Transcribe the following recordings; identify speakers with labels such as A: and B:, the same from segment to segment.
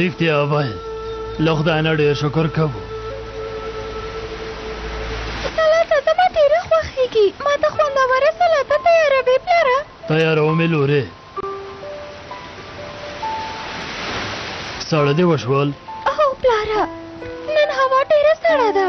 A: رښتیا وای له خدای نه ډېر شکر کوو
B: سلاته ته ما ډېره خوښېږي ما ته خوندوره سلاته تیاروې پلاره
A: تیاروم یې لورې ساړه دې وشول
B: هو پلاره نن هوا ډېره سړه ده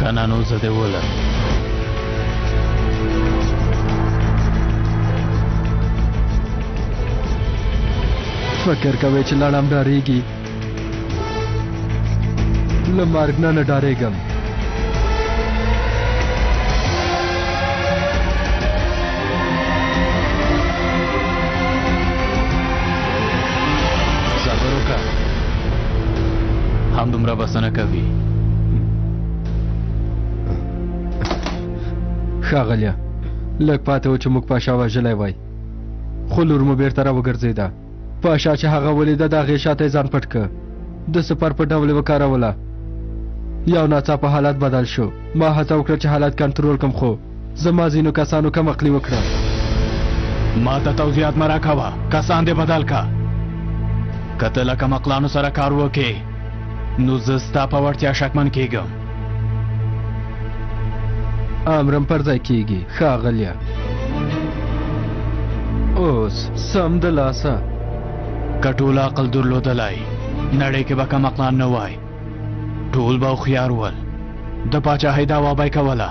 C: کانانو زده ولا
D: فکر کوي چې لړم ډاریږي له مرګ نه نه ډارېږم
C: صبر وکړه همدومره بسنه کوي
D: ښاغلیه لږ پاتې و چې موږ پاشا وژلی وای خو لور مو بېرته راوګرځېده په شا چې هغه ولیده د هغې شاته ځان پټ که د سپر په ډول وکاروله یو ناڅاپه حالت بدل شو ما هڅه وکړه چې حالت کنټرول کم خو زما ځینو کسانو کم عقلي وکړه
C: ما ته توضیحات مه راکوه کسان دې بدل که که ته له کم عقلانو سره کار وکې نو زه ستا په وړتیا شکمن کیږم
D: امرم پر ځای کیږي ښاغلیه اوس سم د لاسه
C: که ټول عقل درلودلای نړۍ کې به کم عقلان نه وای ټول به هوښیار ول د پاچاهۍ دعوا به یې کوله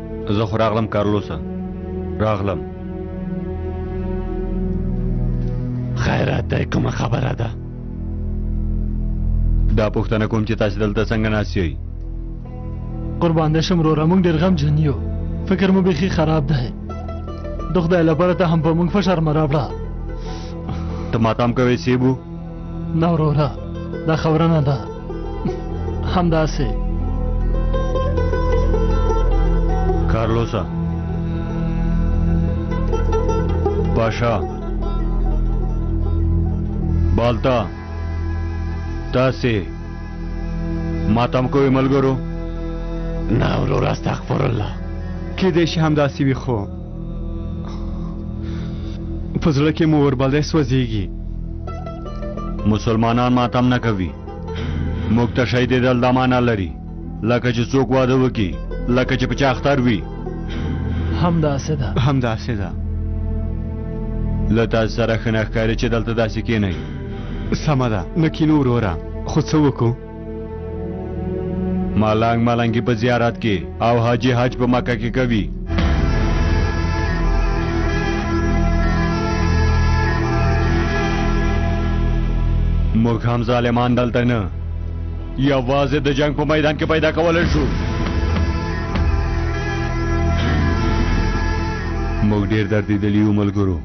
E: زه خو راغلم کارلوسه راغلم
C: خیرات دی کومه خبره ده
E: دا پوښتنه کوم چې تاسو دلته څنګه ناست یئ
A: قربان دې شم وروره موږ ډېر غمجن یو فکر مو بیخي خراب دی د خدای لپاره ته هم په موږ فشار مه راوړه
E: ته ماتام کوې سیبو
A: نه وروره دا خبره نه ده همداسې
E: کارلوسا پاشا بالتا تاسې ماتم کوی ملګرو
F: نه وروره استغفر الله کېدای شي همداسې وي خو په زړه کې مو وربلې سوځيږي
E: مسلمانان ماتم نه کوي موږ ته شهید دل د معنا لري لکه چې څوک واده وکي لکه چې په چا اختر وي
A: همدا
F: سده همدا
E: سده لته سره خنه ښکاری چې دلته داسې کینای
F: سمه ده نکینو وروره خو څه وکړو
E: مالنګ مالنګي په زیارت کې او حاجی حج په مکه کې کوي موږ هم ظالمان دلته نه یوازې د جنگ په میدان کې پیدا کولای شو موږ ډیر دردیدلی یو ملګرو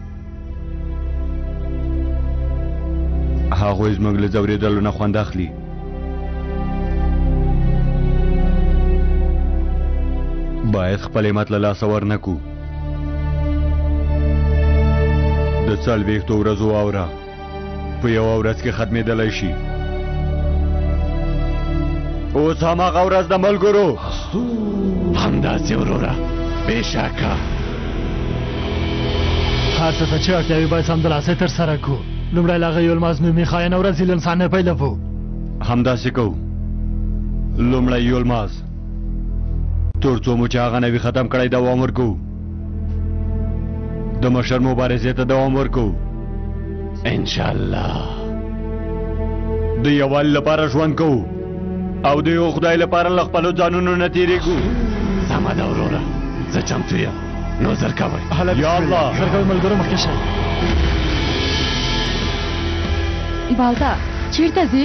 E: هغوی زموږ له ځورېدلو نه خوند اخلي باید خپل همت له لاسه ورنکو د څلوېښتو ورځو اوره په یوه ورځ کې ختمېدلی شي اوس هماغه ورځ د ملګرو
F: همداسې وروره بېشکه
A: هر څه ته چې اړتیا وي باید سمدلاسه ترسره کړو لومړی له هغه یو لماز نومي خاینه ورځ هیله انسان نه پیدا کوو
E: همداسې کوو لومړی یو لماز تر څو مو چې هغه نوي ختم کړی دوام ورکوو د مشر مبارزې ته دوام ورکو
F: ان شاء الله
E: د یوال لپاره ژوند کو او د یو خدای لپاره ل خپل ځانونو نه تیریږو
F: سمه ده وروره زه چمتو یم نو زر کوئ
E: یا الله
A: زر کوئ ملګرو مخکې شئ
G: بالدا چیرته ځې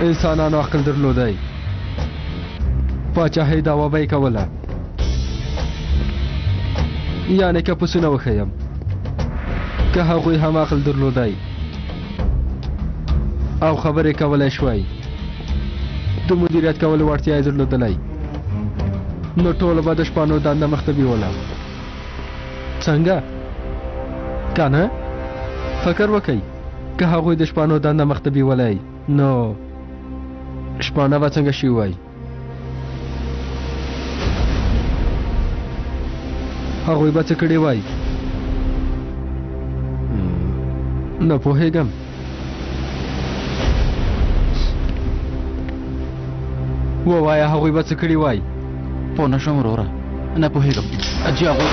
D: انسانانو عقل درلودای پاچاهۍ دعوا به یې کوله یعنې که پسونه وښیم که هغوی هم عقل درلودای او خبرې کولی شوای د مدیریت کولو وړتیا یې درلودلی نو ټولو به د شپانو دنده مخته بیوله څنګه که نه فکر وکړئ که هغوی د شپانو دنده مخته بیولای نو شپانه به څنګه شي وای هغوی به څه کړی وای نه پوهېږم ووایه هغوی به څه کړي وای
C: پوه نه شوم وروره نه پوهېږم اجي هغوی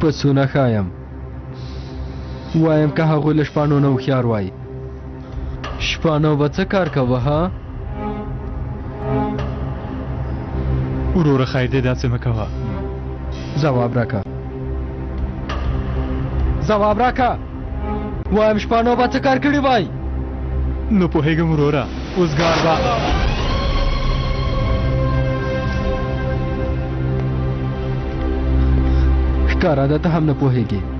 D: په څونه ښه یم وایم که هغوی له شپانو نه هوښیار وای شپانه به څه کار کوه ها
A: وروره خایده داسې مه کوه
D: ځواب راکه ځواب راکه وایم شپانه به څه کار کړی وای
A: نو پوهېږم وروره اوسګار به
D: ښکاره ده ته هم نه پوهېږې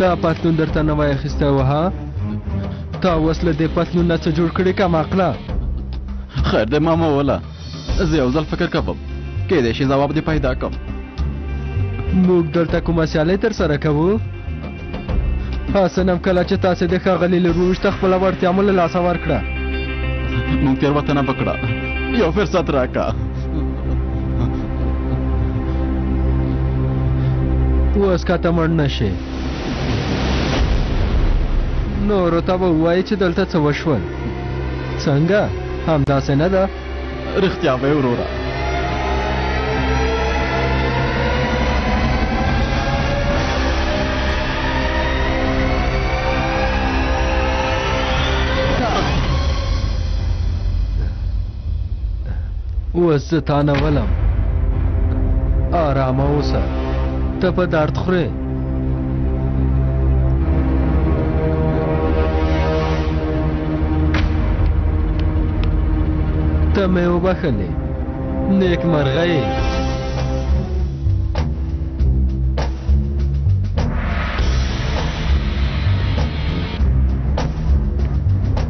D: دا پتلون درته نه وای اخیستی وه تا اوس له دې پتلون نه څه جوړ کړي کم عقله
C: خیر دی ماما وله زه یو ځل فکر کوم کیدای شي ځواب دې پیدا کړم
D: موږ دلته کومه سیالۍ تر سره کوو حسنم کله چې تاسې د ښاغلي له روشته خپله وړتیا مو له لاسه ورکړه
C: مونږ تېروتنه وکړه یو فرصت راکړه
D: اوس که ته مړ نه شې نورو ته به ووایې چې دلته څه وشول څنګه همداسې نه ده
C: رښتیا به وروره
D: اوس زه تا نه ولم آرامه اوسه ته په درد خورې ته مې وبخښلې نیک مرغه یې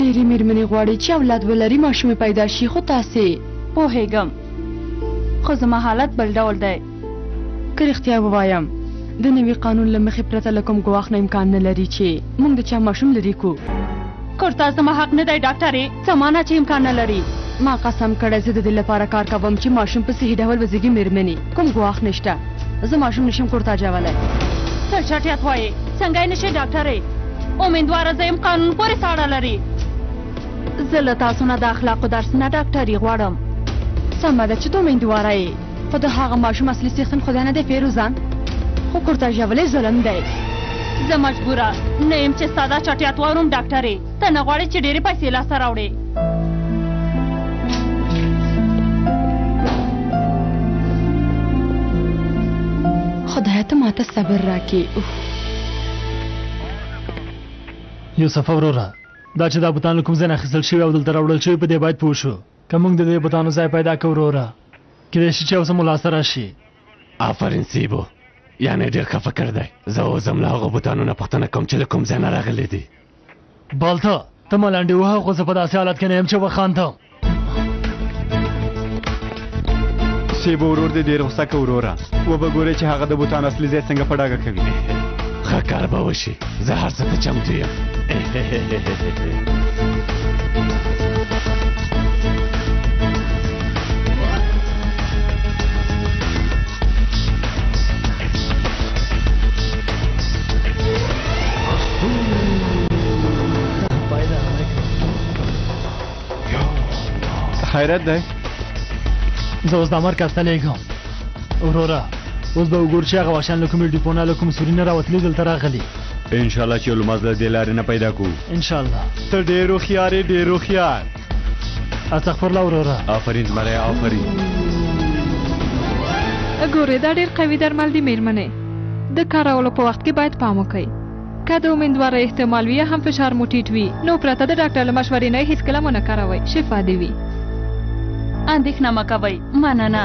G: ډېری میرمنې غواړي چې اولاد ولري ماشومې پیدا شي خو تاسې
H: پوهېږم خو زما حالت بل ډول دی
G: که رښتیا ووایم د نوي قانون له مخې پرته له کوم ګواښ نه امکان نه لري چې موږ د چا ماشوم لري کو
H: کورتا زما حق نه دی ډاکټرې څه معنا چې امکان نه لري
G: ما قسم کړی زه د دې لپاره کار کوم چې ماشوم په صحي ډول وزېږي مېرمنې کوم ګواښ نشته زه ماشوم نشم کورته اچولی
H: څه چټیات وایې څنګه یې نشې ډاکټرې امیندواره زه یم قانون پورې ساړه لري زه له تاسو نه د اخلاقو درس نه ډاکټري غواړم
G: سمه ده چې ته امیندواره یې خو د هغه ماشوم اصلي څښتن خدای نه دی فیروزان خو کورته اچولی ظلم دی
H: زه مجبوره نه یم چې ستا دا چټیات واورم ډاکټرې ته نه غواړې چې ډېرې پیسې لاسته راوړې
G: خدایه ته ماته صبر راکې
A: یوسف وروره دا چې دا بوتان له کوم ځای نه اخیستل شوي او دلته راوړل شوي په دې باید پوه شو که موږ د دې بوتانو ځای پیدا کړو وروره کېدای شي چې یو څه مو لاسته راشي
F: آفرین سیبو یعنې ډېر ښه فکر دی زه اوس هم له هغو بوتانو نه پوښتنه کوم چې له کوم ځای نه راغلي دي
A: بالته ته ملانډې وه خو زه په داسې حالت کې نه یم چې وخاندم
I: سیبو ورور دې ډېر غوسه که وروره وبه ګورې چې هغه د بوتان اصلي ځای څنګه په ډاګه کوي
F: ښه کار به وشي زه هر څه ته چمتو یم
I: خیرت دی
A: زه اوس د امر کاسته لېږم وروره اوس به وګور چې هغه واشان له کومې ډیپو نه له کوم سوري نه راوتلي دلته راغلي
E: انشاءالله چې علماز له دې لارې نه پیدا
A: کوو انشاءالله
I: ته ډېر هوښیار ډېر هوښیار
A: استغفر الله وروره
E: آفرین زمری آفرین
J: ګورې دا ډېر قوي درمل دي میرمنې د کارولو په وخت کې باید پام وکړئ که د امیندواره احتمال وي هم فشار مو ټیټ وي نو پرته د ډاکټر له مشورې نه هیڅکله مو نه کاروئ شفا دې وي
H: اندېښنه مه کوئ مننه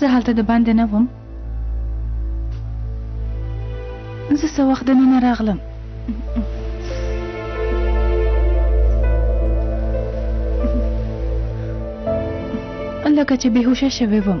C: زه هلته د باندې نه وم زه څه وخت دننه راغلم لکه چې بېهوشه شوې وم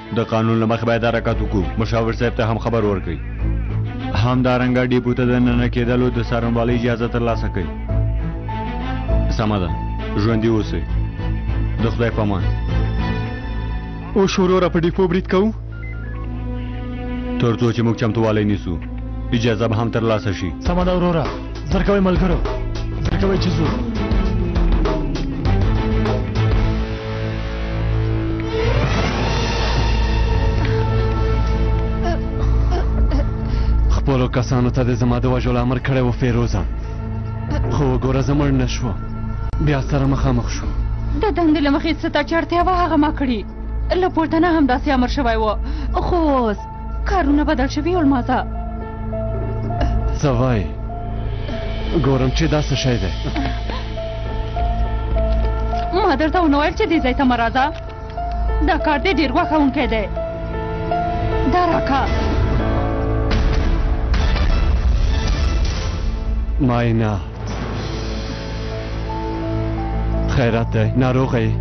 F: د
K: قانون له مخې باید حرکت وکړو مشاور صاحب ته هم خبر ورکړي همدارنګه ډیپو ته د ننه کېدلو د څارنوالۍ اجازه ترلاسه کړئ سمه ده ژوندي اوسئ د خدای په امان
I: او شورو را په ډیپو برید کوو
K: تر څو چې موږ چمتووالی نیسو اجازه به هم ترلاسه شي
A: سمه ده وروره زرکوي ملګرو زرکوي چې زو
E: خپلو کسانو ته د زما د وژلو امر کړی و فیروزه خو وګوره زه مړ نه شو بیا سره مخامخ شو
H: د دندې له مخې څه ته چې اړتیا وه هغه ما کړي له پورته نه همداسې امر شوی و خو اوس کارونه بدل شوي المازه
E: څه وای ګورم چې دا څه شی دی
H: ما درته ونه ویل چې دې ځای ته مه راځه دا کار دې ډېر ګواښونکی دی دا راکه
E: ماینا خیرات دی ناروغه یې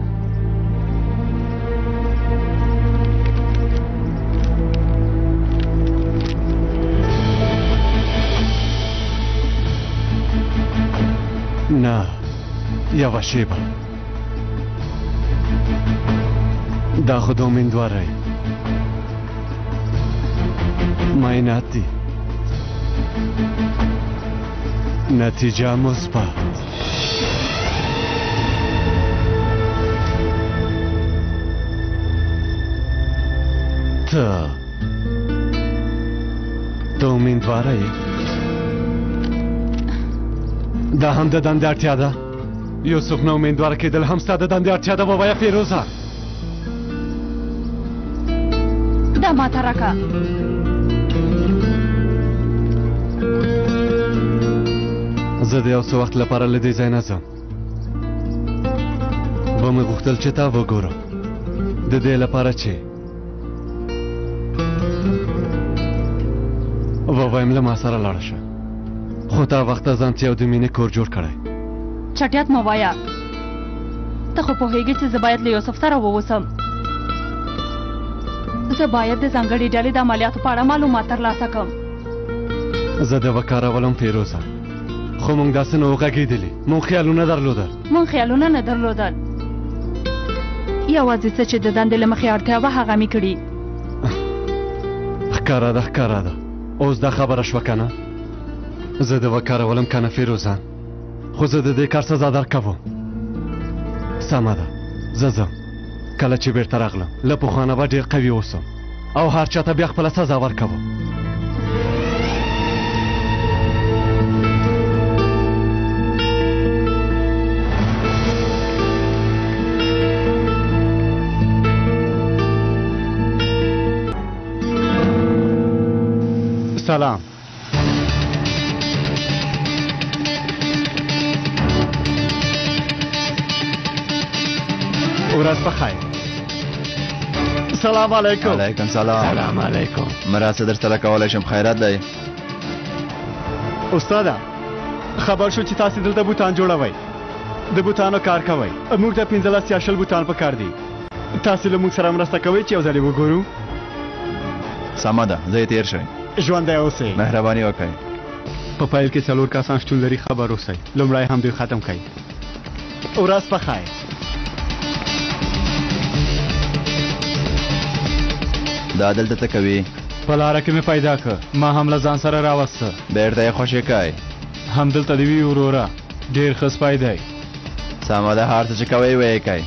E: نه یوه شیبه دا خو د امیندوارۍ معاینات دي نتیجه مثبت ته د امیندوارۍ دا هم د دندې اړتیا ده یوسف نه امیندوار کېدل هم ستا د دندې اړتیا ده ووایه فیروزه
H: دا ماته راکه
E: زه د یو څه وخت لپاره له دې ځای نه ځم ومې غوښتل چې تا وګورم د دې لپاره چې ووایم له ما سره لاړه شه خو تا وخته ځان ته یو د مینې کور جوړ کړی
H: چټیات مه وایه ته خو پوهېږې چې زه باید له یوسف سره واوسم زه باید د ځانګړې ډلې د عملیاتو په اړه معلومات ترلاسه کړم
E: زه د وکارولم فیروزه خو موږ داسې نه وغږېدلي موږ خیالونه درلودل
H: مونږ خیالونه نه درلودل یوازې څه چې د دندې له مخې اړتیا وه هغه مې کړي
E: ښکاره ده ښکاره ده اوس دا خبره شوه که نه زه د وکارولم که نه فیروزان خو زه د دې کار سزا درکوم سمه ده زه ځم کله چې بیرته راغلم له پخوانه به ډېر قوي اوسم او هر چاته بیا خپل سزا ورکوم
I: سلام ورځ په خیر سلام علیکم
L: وعلیکم سلام
E: سلام علیکم
L: مراد صدر سره کولای شم خیرات دی
I: استاد خبر شو چې تاسو دلته بوتان جوړوي د بوتانو کار کوي موږ ته 15 یا شل بوتان په کار دي تاسو له موږ سره مرسته کوئ چې یو ځل وګورو
L: سمه ده زه یې تیر شوم
I: ژوندی اوسئ
L: مهرباني وکړئ
I: په پیل کې څلور کسان شتون لري خبر اوسئ لومړی هم دوی ختم کړئ ورځ په خیر
L: دا دلته څه کوي
C: په لاره کې مې پیدا کړ ما هم له ځان سره راوسته
L: بیرته یې خوشې
C: کړئ همدلته دې وي وروره ډېر ښه سپی دی
L: سمه ده هر څه چې کوئ ویې کوئ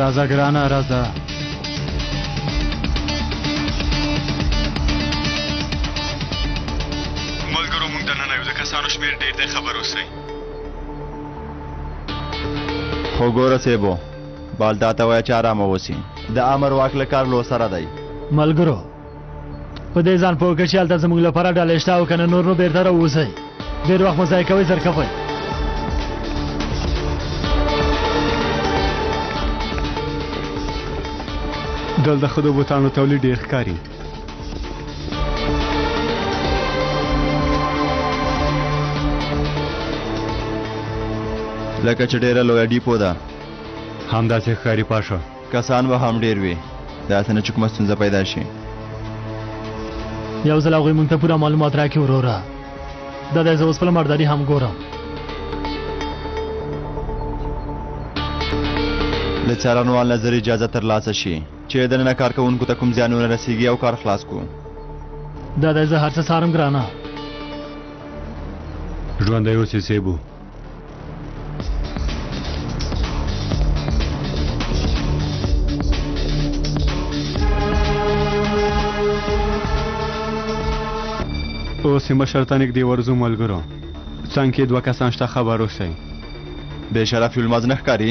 C: راځه ګرانه راځه
I: ملګرو موږ دننه یو د کسانو شمیر ډیر دی خبر اوسئ
L: خو ګوره صیبو بالدا ته وایه چې ارامه اوسي د امر واک له کارلو سره دی
A: ملګرو په دې ځان پوه کړئ چې هلته زموږ لپاره ډالۍ شته او که نه نور نو بېرته راووځئ ډېر وخت مو ضایع کوئ زر کوئ
I: دلته خو د بوتانو تولید ډېر ښکاري
L: لکه چې ډېره لویه ډیپو ده
E: همداسې ښکاري پاشه
L: کسان به هم ډیر وي داسې نه چې کومه ستونزه پیدا شي
A: یو ځل هغوی مونږ ته پوره معلومات راکړي وروره دا دی زه اوس خپله مرداري هم ګورم
L: له څارنوال نه زر اجازه ترلاسه شي چې دننه کارکوونکو ته کوم زیانونه رسیږي او کار خلاص کو
A: دا دی زه هر څه څارم ګرانه
E: ژوندی اوسې سیبو
I: اوس مشر ته نږدې ورځو ملګرو څنګ کې دوه کسان شته خبر اوسئ
L: د شرف الماز نه ښکاري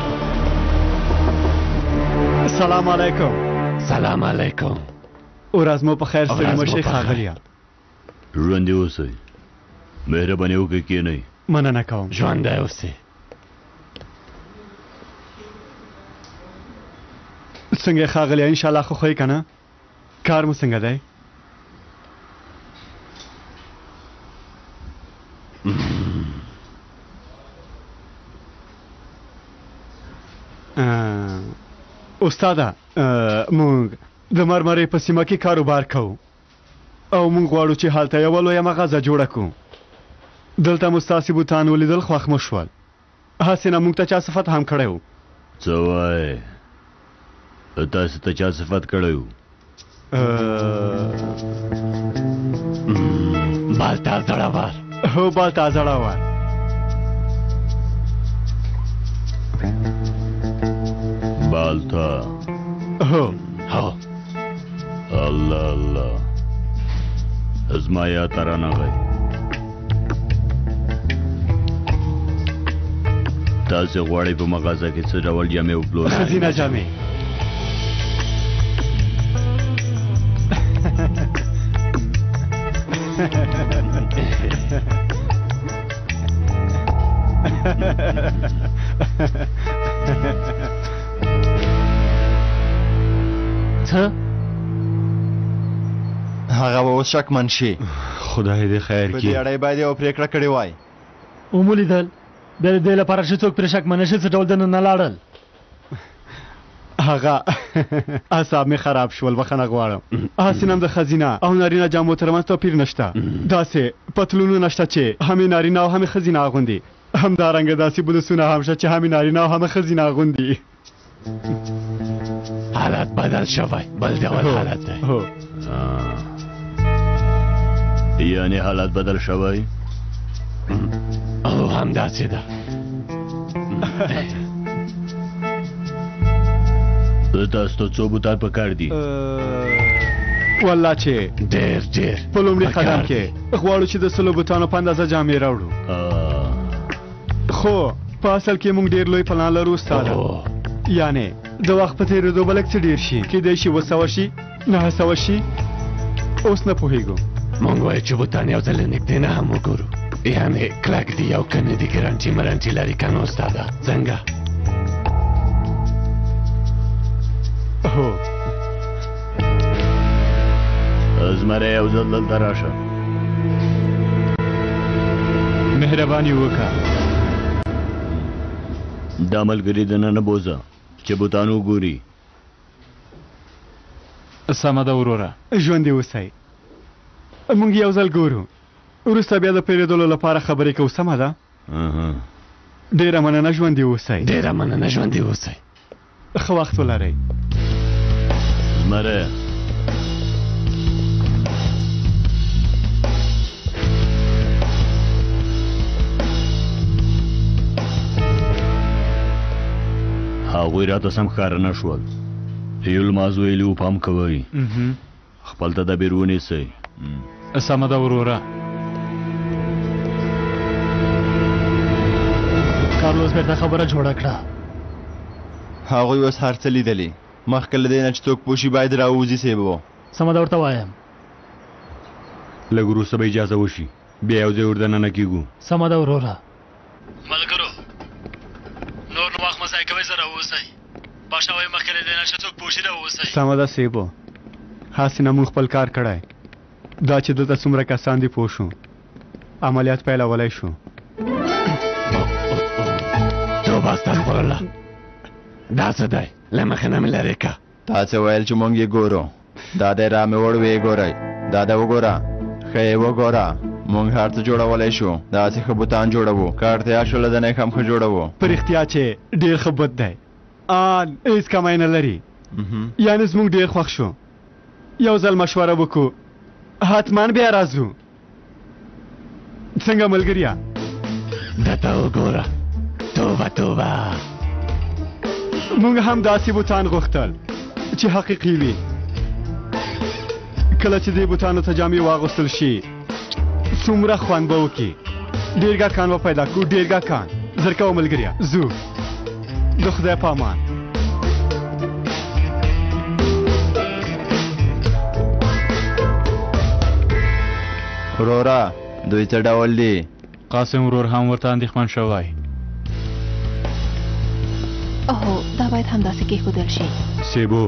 I: سلام علیکم
F: سلام علیکم
I: ورځ مو په خیر ستړي مشي خاغلیا
E: ژوندي اوسئ مهرباني وکړئ کینئ
I: مننه کوم
F: ژوندی اوسئ
I: څنګه خاغلی ان شاء الله خو خوې کنه کار مو څنګه دی؟ استاده مونږ د مرمرې په سیمه کې کاروبار کوو او مونږ غواړو چې هلته یوه لویه مغازه جوړه کړو دلته مو ستاسې بوتان ولیدل خوښ مو شول هسې نه موږ ته چا صفت هم کړی وو
E: څه وای تاسو ته چا صفت کړی
I: وو
F: بالتا زړور
I: هو بالتا زړور
E: بالتا
I: هو
F: هو
E: الله الله زما یا ترانه غي تاسو غواړئ په مغازه کې څه ډول جامې وپلورئ
I: خزینه جامې Ha ha ha ha ha.
A: څه
L: هغه به اوس شکمن شي
E: خدای دې خیر کړي
L: په دې اړه باید یو پریکړه کړې وای
A: ومولیدل بیا دې لپاره چې څوک پرې شکمن شي څه ډول دنه نه لاړل
I: هغه اعصاب می خراب شول بخنه غواړم حسینم د خزینه او نارینه جامو ترمنځ توپیر نشته داسې پتلونو نشته چې همې نارینه او همې خزینه اغوندي همدارنګه داسې بلوسونه هم شته چې هم نارینه او هم ښځینه اغوندي
F: حالت بدل شوی بل ډول حالت دی
E: یعنی حالت بدل شوی
F: او هم داسې ده
E: تاسو ته څو بوتان پکار دي
I: والله چې
F: ډېر ډېر
I: په لومړي قدم کې غواړو چې د سلو بوتانو په اندازه جامې راوړو خو په اصل کې موږ ډیر لوی پلان لرو
F: استاد
I: یعنی د وخت په تیریدو بلک څه ډیر شي کېدای شي وسوه شي نه سوه شي اوس نه پوهیږو
F: مونږ وایو چې بوتان یو ځل نږدې نه هم وګورو یعنی کلک دی او که نه دي ګرانټي مرانټي لري که نه استاده څنګه
I: هو
E: زمره یو ځل دلته راشه
I: مهرباني وکړه
E: دا ملګری د نن بوزه چې بوتانو ګوري
C: سمه ده وروره
I: ژوندې اوسئ مونږ یو ځل ګورو وروسته بیا د پیرېدلو لپاره خبرې کوو سمه ده ډېره مننه ژوندې اوسئ
F: ډېره مننه ژوندې اوسئ
I: ښه وخت ولرئ
E: زمره هغوی راته سم ښکاره نه شول یو لماز ویلي و پام کوئ خپل تدابیر ونیسئ.
C: سمه ده وروره.
A: کارلوس بیرته خبره جوړه کړه.
L: هغوی اوس هر څه لیدلي. مخکې له دې نه چې څوک پوه شي باید راووځي صیب و.
A: سمه ده ورته وایم.
E: لږ وروسته به اجازه وشي بیا یو ځای وردننه کېږو.
A: سمه ده وروره.
M: ملګرو نور نو وخت مه ضایع کوئ زر اوسئ باشه وای مخکې له دې نه چې څوک پوښي را اوسئ.
I: سمه ده صیبو هسې نه مونږ خپل کار کړی دا چې دلته څومره کسان دي پوه شو عملیات پیلولی شو.
F: توبه استغفرالله دا څه دی له مخې نه مې لرې که.
L: تا څه ویل چې مونږ یې ګورو دا دی را مې وړ ویې ګورئ دا ده وګوره ښه یې وګوره مونږ هر څه جوړولی شو داسې ښه بوتان جوړوو که اړتیا شو له دنه هم ښه جوړوو
I: په رښتیا چې ډېر ښه بت دی آن هېڅ کمی نه لري یعنې زمونږ ډېر خوښ شو یو ځل مشوره وکړو حتما بیا راځو څنګه ملګریا
F: دته وګوره توبه توبه
I: مونږ هم داسې بوتان غوښتل چې حقیقي وي کله چې دې بوتانو ته جامې واغوستل شي څومره خوند به وکړي ډېرګه کان به پیدا کړو ډېرګه کان زرکه او ملګریا زو د خدای پامان
L: رورا دوی څه ډول دي
C: قاسم ورور هم ورته اندېښمن شوی
H: اوه دا باید همداسې کېښودل شي
E: سیبو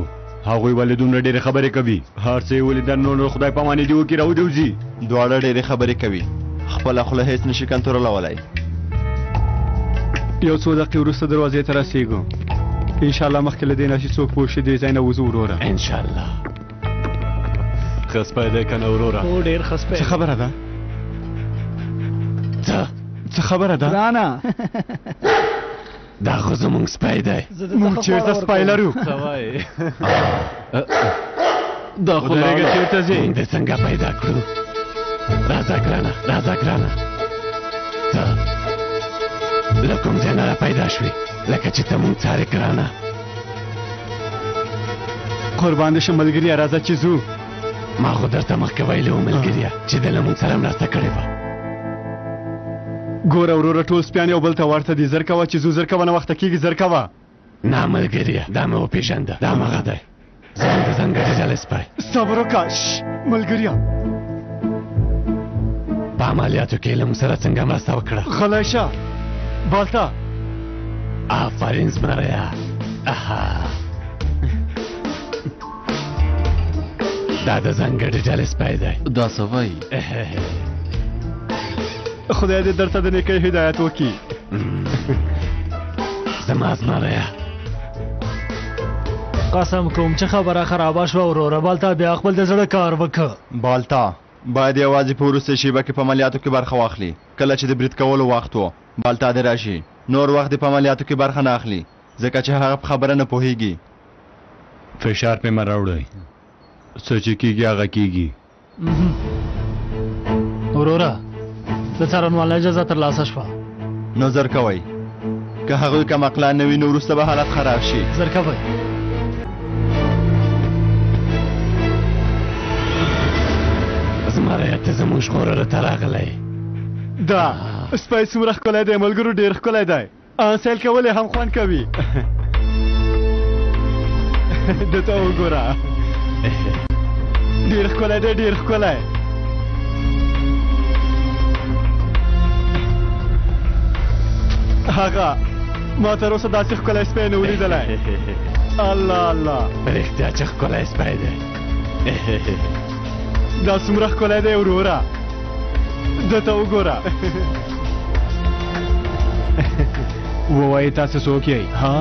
E: هغوی ولې دومره ډېرې خبرې کوي هر څه یې ولیدل نور نو خدای پاماني دې وکړي راودې وځي
L: دواړه ډېرې خبرې کوي خپله خوله هیڅ نشي کنترولولی
I: یو څو دقیقې وروسته دروازې ته رسېږو انشاءالله مخکې له دې نه چې څوک پوه شي دې ځای نه وځو وروره
F: انشاءالله
D: ښه سپی دی که نه وروره
A: هو ډېر ښه سپی
I: څه خبره ده
F: څه
I: څه خبره ده
A: ګرانه
F: دا خو زمونږ سپی دی
I: مونږ چیرته سپی لرو
D: څه وایې
C: دا خو لاړه
D: چیرته ځې
F: مونږ دې څنګه پیدا کړو راځه ګرانه راځه ګرانه ته له کوم ځای نه پیدا شوې لکه چې ته مونږ څارې ګرانه
I: قربان دې شم ملګريه راځه چې ځو
F: ما خو درته مخکې ویلي و ملګریه چې د لمون سره مرسته کړې وه
I: ګوره وروره ټول سپیان یو بل ته ورته دي زر کوه چې زو زر کوه نه وخته کېږي زر کوه
F: نه ملګریه دا مې وپېژنده دا مغه دی زموږ د ځنګلي ډلې سپی
I: صبر وکړه ملګریه
F: په عملیاتو کې له موږ سره څنګه مرسته وکړه
I: غلی شه بالته
F: آفرین زمریه اها دا د ځانګړې ډلې سپی دی
D: دا څه وایي
I: خدای دې درته د نیکۍ هدایت وکړي
F: زما زمریه
A: قسم کوم چې خبره خرابه شوه وروره بالتا بیا خپل د زړه کار وکړه
L: بالتا باید یوازې په وروسته شیبه کې په عملیاتو کې برخه واخلي کله چې د برید کولو وخت و بالتا دې راشي نور وخت دې په عملیاتو کې برخه نه اخلي ځکه چې هغه په خبره نه پوهیږي
E: فشار پې مه راوړئ څه چې کېږي هغه کېږي
A: وروره د څارنوال اجازه ترلاسه شوه
L: نو زر کوئ که هغوی کم عقلان نه وي نو وروسته به حالت خراب شي
A: زر کوئ
F: زما رایه ته زموږ خوره ته راغلی
I: دا سپی څومره ښکلی دی ملګرو ډېر ښکلی دی سیل کول هم خوند کوي د ته وګوره ډیر ښکلی دی ډیر ښکلی هغه ما تر اوسه داسې ښکلی سپی نه ولیدلی الله الله
F: رښتیا چې ښکلی سپی دی
I: دا څومره ښکلی دی وروره ده ته وګوره
C: ووایې تاسو څوک یئ
I: ها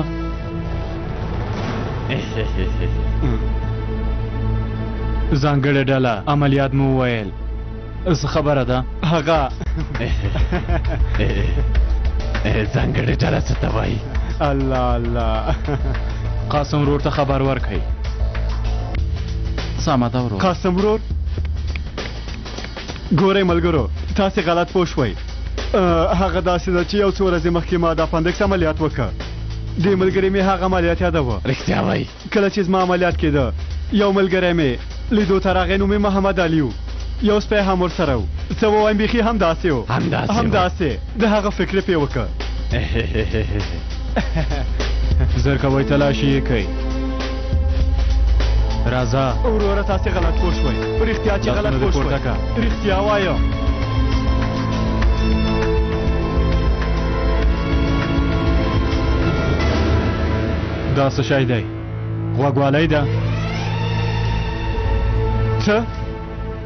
C: ځانګړې ډله عملیات مو وویل څه خبره ده
I: هغه
F: ځانګړې ډله څه ته وایي
I: الله الله
C: قاسم ورور ته خبر ورکړئ سمه ده ورور
I: قاسم ورور ګورئ ملګرو تاسې غلط پوه شوئ هغه داسې ده چې یو څو ورځې مخکې ما د اپندکس عملیات وکړ دې ملګري مې هغه عملیات یادوه
C: رښتیا وایي
I: کله چې زما عملیات کېده یو ملګری مې لیدو ته راغی نو مې محمد علي و یو سپی هم ورسره و څه ووایم بیخي همداسې و
C: همداسې
I: همداسې د هغه فکر پې وکړه
C: زر کوئ تلاشي یې کوي راځه
I: وروره تاسې غلط پوه شوئ په رښتیا چې غلط پوه شوئ رښتیا وایم
C: دا څه شی دی غوږوالۍ ده
I: څه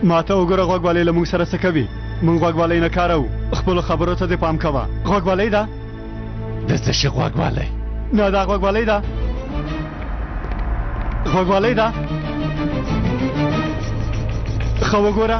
I: ماته وګوره غوږوالۍ له موږ سره څه کوي موږ غوږوالۍ نه کاروو خپلو خبرو ته دې پام کوه غوږوالۍ ده
C: د څه شي غوږوالۍ
I: نه دا غوږوالۍ ده غوږوالۍ ده ښه وګوره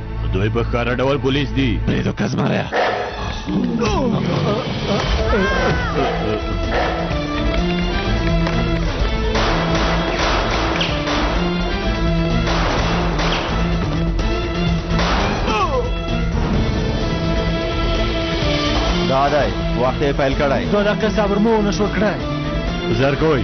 E: دوی په ښکاره ډول پولیس دي
C: پرې دوکه زمریا
L: دا دی وخت یې پیل کړی
A: دوه دقیقې صبر مو ونه شو کړی
C: زرکوی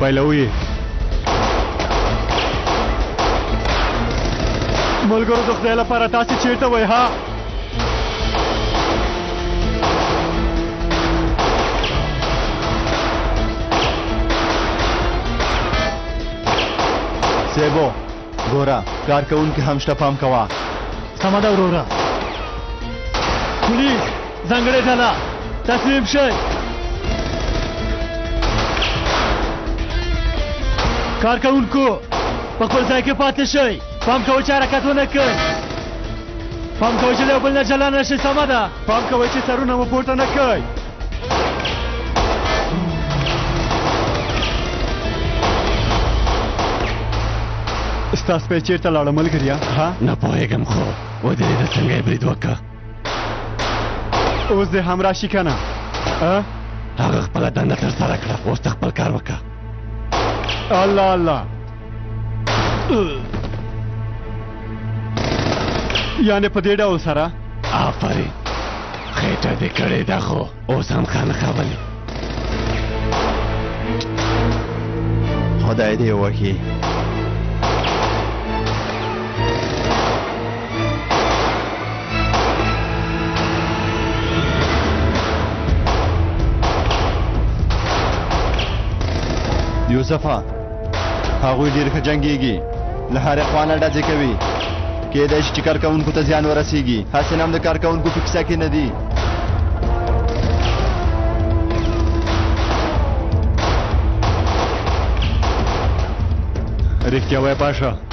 C: پیلوو
E: یې
I: ملګرو د خدای لپاره تاسو چیرته وای ها
L: سیبو ګوره کار کوونکي هم شته پام کوه
A: سمه ده وروره پولیس ځانګړې ډله تسلیم شئ کار کوونکو په خپل ځای کې پاتې شئ پام کوئ چې حرکت ونه کړئ پام کوئ چې له یو بل نه جلا نه شئ سمه ده
I: پام کوئ چې سرونه مو پورته نه کړئ ستا سپی چیرته لاړه ملګریا ها
C: نه پوهېږم خو ودرېده څنګه یې برید وکړه
I: اوس دې هم راشي که نه
C: هغه خپله دنده ترسره کړه اوس ته خپل کار وکړه
I: الله الله یعنی په دې ډول سره
C: آفرین خېټه دې کړې ده خو اوس هم خانه کولې
L: خدای دې وکړي یوسفه هغوی ډیر ښه جنګیږي له هرې خوا نه ډزې کوي کېدای شي چې کارکوونکو ته زیان ورسیږي هسې نه هم د کارکوونکو په کیسه کې نه دي
E: رښتیا وای
N: پاشه